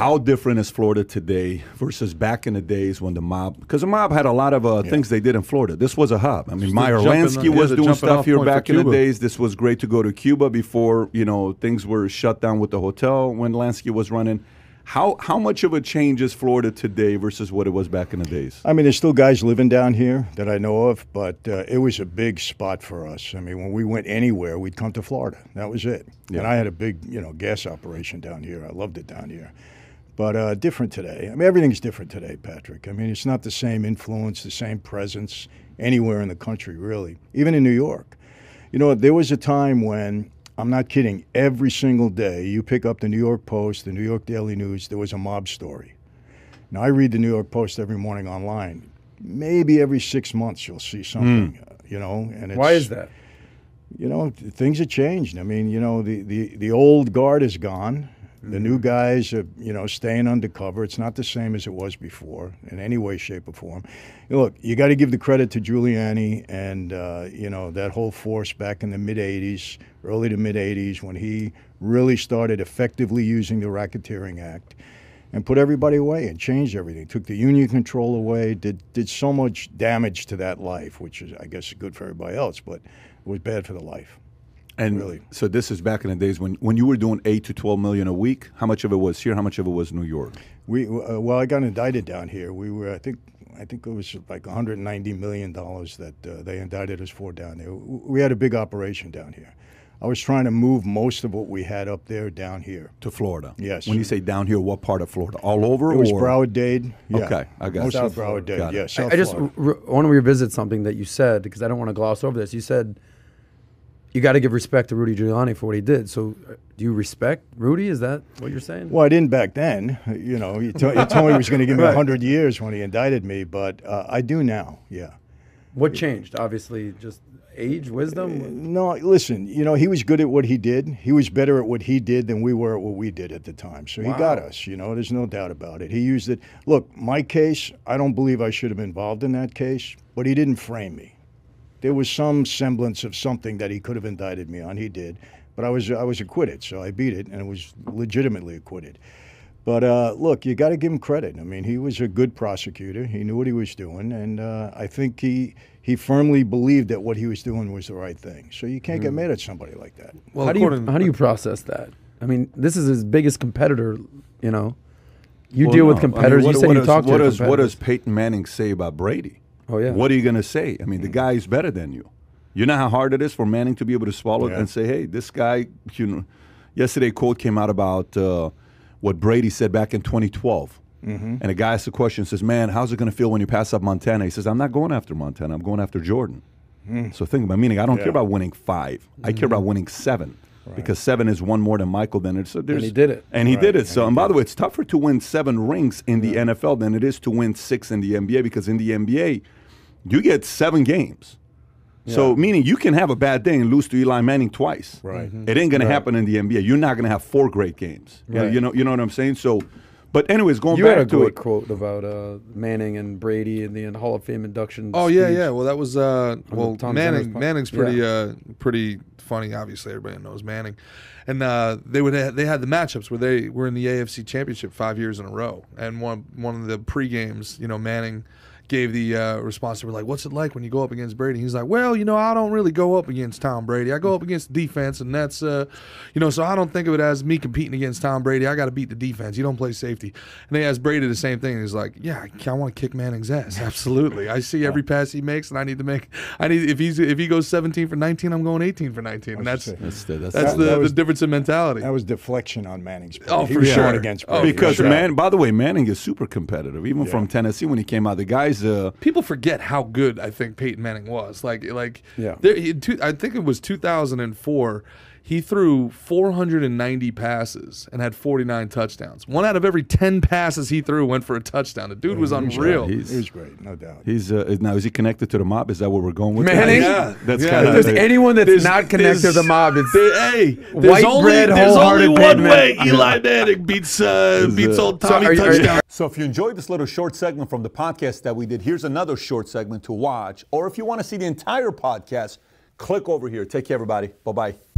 How different is Florida today versus back in the days when the mob? Because the mob had a lot of uh, things they did in Florida. This was a hub. I mean, Just Meyer Lansky yeah, was doing stuff here back in the days. This was great to go to Cuba before you know things were shut down with the hotel when Lansky was running. How how much of a change is Florida today versus what it was back in the days? I mean, there's still guys living down here that I know of, but uh, it was a big spot for us. I mean, when we went anywhere, we'd come to Florida. That was it. Yeah. And I had a big, you know, gas operation down here. I loved it down here. But uh, different today. I mean, everything's different today, Patrick. I mean, it's not the same influence, the same presence anywhere in the country, really. Even in New York. You know, there was a time when, I'm not kidding, every single day you pick up the New York Post, the New York Daily News, there was a mob story. Now, I read the New York Post every morning online. Maybe every six months you'll see something, uh, you know. And it's, Why is that? You know, things have changed. I mean, you know, the, the, the old guard is gone. The new guys are, you know, staying undercover. It's not the same as it was before in any way, shape, or form. Look, you got to give the credit to Giuliani and, uh, you know, that whole force back in the mid 80s, early to mid 80s, when he really started effectively using the Racketeering Act and put everybody away and changed everything. Took the union control away, did, did so much damage to that life, which is, I guess, good for everybody else, but was bad for the life. And Really. so this is back in the days when when you were doing eight to twelve million a week. How much of it was here? How much of it was New York? We uh, well, I got indicted down here. We were, I think, I think it was like 190 million dollars that uh, they indicted us for down there. We had a big operation down here. I was trying to move most of what we had up there down here. To Florida. Yes. When you say down here, what part of Florida? All over? It was or? Broward Dade. Yeah. Okay, I got it. Mostly South Broward Dade. Got it. Yeah, I- South I just Florida. re- want to revisit something that you said because I don't want to gloss over this. You said you got to give respect to Rudy Giuliani for what he did. So, uh, do you respect Rudy? Is that what you're saying? Well, I didn't back then. You know, he, to- he told me he was going to give me Right. 100 years when he indicted me, but uh, I do now. Yeah. What changed? Obviously, just age, wisdom. No, listen, you know, he was good at what he did. He was better at what he did than we were at what we did at the time. So he got us, you know, there's no doubt about it. He used it. Look, my case, I don't believe I should have been involved in that case, but he didn't frame me. There was some semblance of something that he could have indicted me on. He did. But I was I was acquitted, so I beat it and it was legitimately acquitted. But uh, look, you got to give him credit. I mean, he was a good prosecutor. He knew what he was doing, and uh, I think he he firmly believed that what he was doing was the right thing. So you can't get mad at somebody like that. Well, how do you how do you process that? I mean, this is his biggest competitor. You know, you Well, deal no. with I mean, competitors. what- you said what you does- talk to what your does what does. Peyton Manning say about Brady? Oh yeah. What are you going to say? I mean, the guy's better than you. You know how hard it is for Manning to be able to swallow it and say, "Hey, this guy." You know, yesterday, quote came out about uh, what Brady said back in 2012. Mm-hmm. And a guy asked the question, says, "Man, how's it going to feel when you pass up Montana?" He says, "I'm not going after Montana. I'm going after Jordan." So think about meaning. I don't Mm. Yeah. care about winning 5 I care about winning seven because seven is one more than Michael. It's so there's he did it. and he Right, did it. So, he and by the way, it's tougher to win seven rings in the NFL than it is to win six in the NBA because in the NBA, you get seven games. So, meaning you can have a bad day and lose to Eli Manning twice. Right. It ain't going to happen in the NBA. You're not going to have four great games. You know- Right. You know, you know what I'm saying? So, but anyways, going You back had a to great it. quote about uh, Manning and Brady and the Hall of Fame induction. Oh yeah, yeah. Well, that was uh, well Tom Manning. Manning's pretty uh, pretty funny. Obviously, everybody knows Manning, and uh, they would ha- they had the matchups where they were in the AFC Championship five years in a row, and one one of the pre games, you know, Manning gave the uh, response. They were like, "What's it like when you go up against Brady?" He's like, "Well, you know, I don't really go up against Tom Brady. I go up against the defense, and that's, uh, you know, so I don't think of it as me competing against Tom Brady. I got to beat the defense. You don't play safety." And they asked Brady the same thing. He's like, "Yeah, I, want to kick Manning's ass. Absolutely. I see every pass he makes, and I need to make. I need if he's if he goes 17 for 19, I'm going 18 for 19, and that's say. That's the, that's that's That- the, that was- the difference in mentality. That was deflection on Manning's part. Oh, he for was sure. going against Oh, because sure. man, by the way, Manning is super competitive. Even Yeah. from Tennessee when he came out, the guys. Uh, people forget how good I think Peyton Manning was. Like, like, Yeah. there, he, two, I think it was 2004. He threw 490 passes and had 49 touchdowns. One out of every 10 passes he threw went for a touchdown. The dude was unreal. he's- He was great, no doubt. He's uh, now is he connected to the mob? Is that what we're going with? Manning? Yeah. that's Yeah. kind of there's anyone that's There's- not connected to the mob, it's There- hey, there's White only, bread, there's only wholehearted one Pittman. way Eli Manning beats uh, beats old So Tommy are you- you- touchdown. So if you enjoyed this little short segment from the podcast that we here's another short segment to watch. Or if you want to see the entire podcast, click over here. Take care, everybody. Bye bye.